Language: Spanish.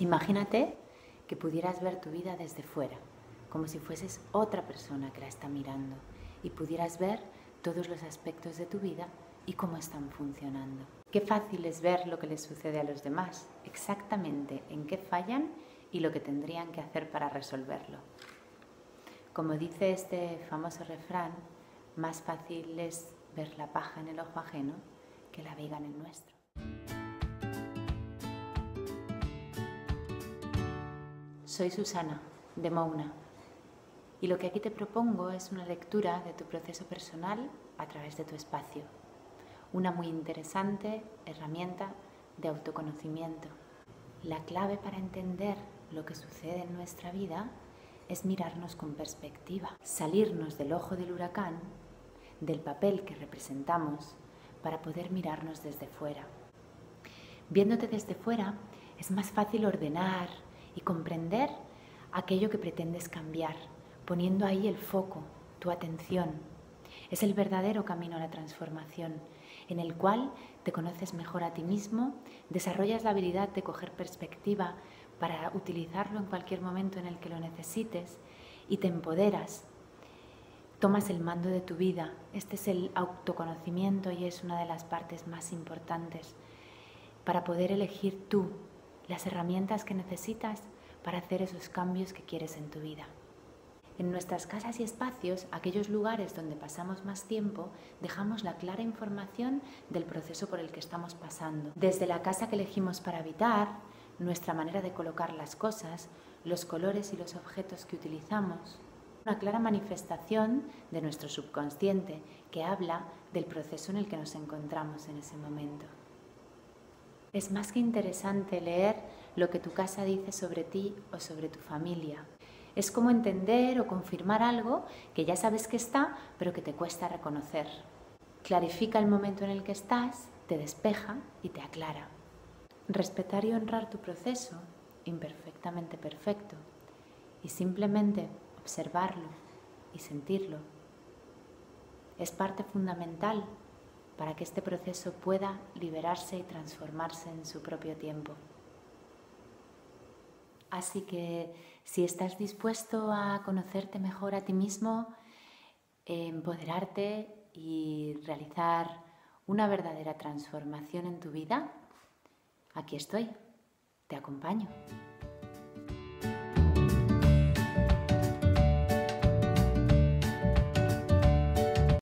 Imagínate que pudieras ver tu vida desde fuera, como si fueses otra persona que la está mirando y pudieras ver todos los aspectos de tu vida y cómo están funcionando. Qué fácil es ver lo que les sucede a los demás, exactamente en qué fallan y lo que tendrían que hacer para resolverlo. Como dice este famoso refrán, más fácil es ver la paja en el ojo ajeno que la viga en el nuestro. Soy Susana, de Mouna, y lo que aquí te propongo es una lectura de tu proceso personal a través de tu espacio, una muy interesante herramienta de autoconocimiento. La clave para entender lo que sucede en nuestra vida es mirarnos con perspectiva, salirnos del ojo del huracán, del papel que representamos, para poder mirarnos desde fuera. Viéndote desde fuera es más fácil ordenar y comprender aquello que pretendes cambiar, poniendo ahí el foco, tu atención. Es el verdadero camino a la transformación, en el cual te conoces mejor a ti mismo, desarrollas la habilidad de coger perspectiva para utilizarlo en cualquier momento en el que lo necesites y te empoderas. Tomas el mando de tu vida. Este es el autoconocimiento y es una de las partes más importantes para poder elegir tú las herramientas que necesitas para hacer esos cambios que quieres en tu vida. En nuestras casas y espacios, aquellos lugares donde pasamos más tiempo, dejamos la clara información del proceso por el que estamos pasando. Desde la casa que elegimos para habitar, nuestra manera de colocar las cosas, los colores y los objetos que utilizamos. Una clara manifestación de nuestro subconsciente que habla del proceso en el que nos encontramos en ese momento. Es más que interesante leer lo que tu casa dice sobre ti o sobre tu familia. Es como entender o confirmar algo que ya sabes que está, pero que te cuesta reconocer. Clarifica el momento en el que estás, te despeja y te aclara. Respetar y honrar tu proceso, imperfectamente perfecto, y simplemente observarlo y sentirlo, es parte fundamental para que este proceso pueda liberarse y transformarse en su propio tiempo. Así que si estás dispuesto a conocerte mejor a ti mismo, empoderarte y realizar una verdadera transformación en tu vida, Aquí estoy, te acompaño.